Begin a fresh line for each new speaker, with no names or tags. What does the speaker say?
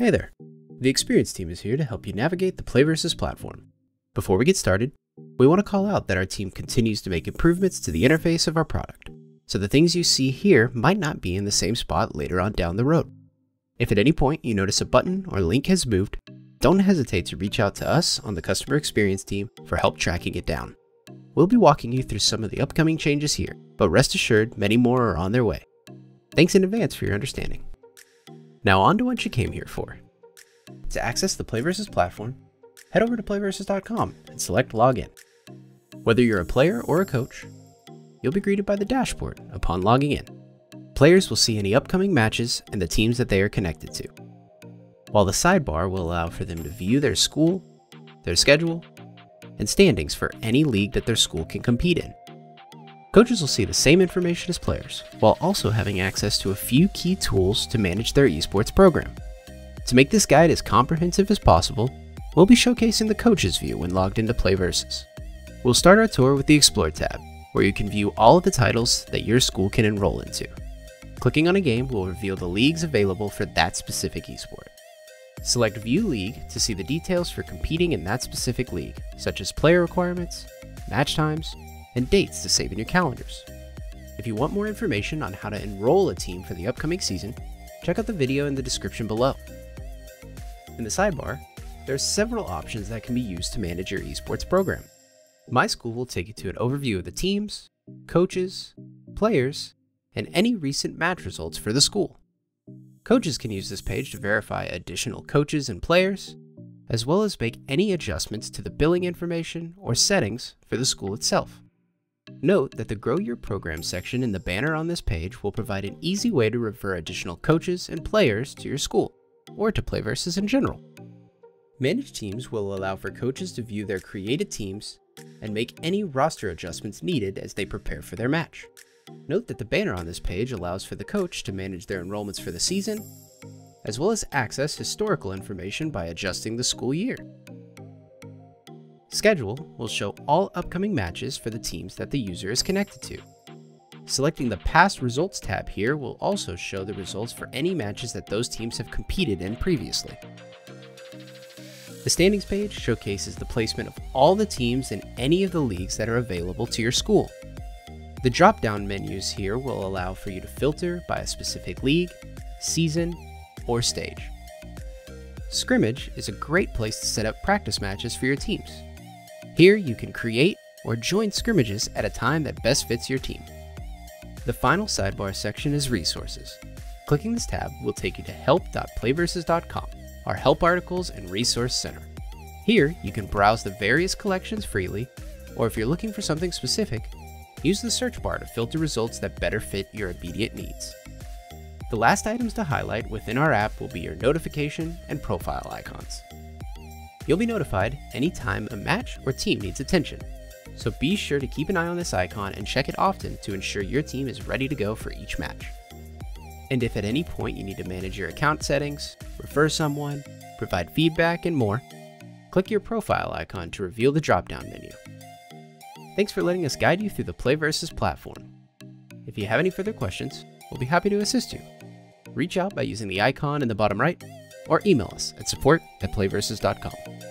Hey there! The Experience team is here to help you navigate the PlayVS platform. Before we get started, we want to call out that our team continues to make improvements to the interface of our product, so the things you see here might not be in the same spot later on down the road. If at any point you notice a button or link has moved, don't hesitate to reach out to us on the Customer Experience team for help tracking it down. We'll be walking you through some of the upcoming changes here, but rest assured many more are on their way. Thanks in advance for your understanding. Now on to what you came here for. To access the PlayVS platform, head over to playvs.com and select Login. Whether you're a player or a coach, you'll be greeted by the dashboard upon logging in. Players will see any upcoming matches and the teams that they are connected to, while the sidebar will allow for them to view their school, their schedule, and standings for any league that their school can compete in. Coaches will see the same information as players, while also having access to a few key tools to manage their esports program. To make this guide as comprehensive as possible, we'll be showcasing the coach's view when logged into PlayVS. We'll start our tour with the Explore tab, where you can view all of the titles that your school can enroll into. Clicking on a game will reveal the leagues available for that specific esport. Select View League to see the details for competing in that specific league, such as player requirements, match times, and dates to save in your calendars. If you want more information on how to enroll a team for the upcoming season, check out the video in the description below. In the sidebar, there are several options that can be used to manage your esports program. My school will take you to an overview of the teams, coaches, players, and any recent match results for the school. Coaches can use this page to verify additional coaches and players, as well as make any adjustments to the billing information or settings for the school itself. Note that the Grow Your Program section in the banner on this page will provide an easy way to refer additional coaches and players to your school, or to PlayVS in general. Manage Teams will allow for coaches to view their created teams and make any roster adjustments needed as they prepare for their match. Note that the banner on this page allows for the coach to manage their enrollments for the season, as well as access historical information by adjusting the school year. Schedule will show all upcoming matches for the teams that the user is connected to. Selecting the Past Results tab here will also show the results for any matches that those teams have competed in previously. The standings page showcases the placement of all the teams in any of the leagues that are available to your school. The drop-down menus here will allow for you to filter by a specific league, season, or stage. Scrimmage is a great place to set up practice matches for your teams. Here you can create or join scrimmages at a time that best fits your team. The final sidebar section is Resources. Clicking this tab will take you to help.playvs.com, our help articles and resource center. Here you can browse the various collections freely, or if you're looking for something specific, use the search bar to filter results that better fit your immediate needs. The last items to highlight within our app will be your notification and profile icons. You'll be notified anytime a match or team needs attention, so be sure to keep an eye on this icon and check it often to ensure your team is ready to go for each match. And if at any point you need to manage your account settings, refer someone, provide feedback, and more, click your profile icon to reveal the drop-down menu. Thanks for letting us guide you through the PlayVS platform. If you have any further questions, we'll be happy to assist you. Reach out by using the icon in the bottom right, or email us at support at playvs.com.